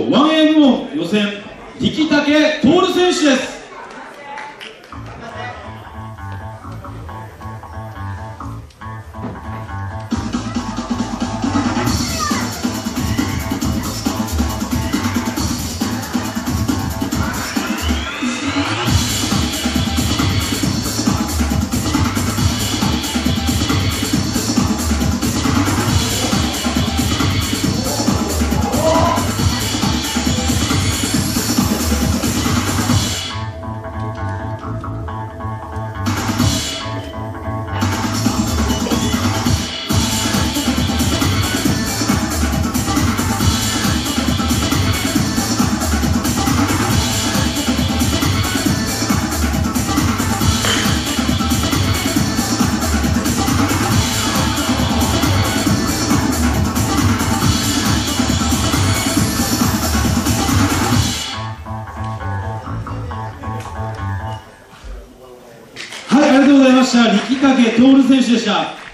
1A 部門予選力武徹選手です。ました。力武徹選手でした。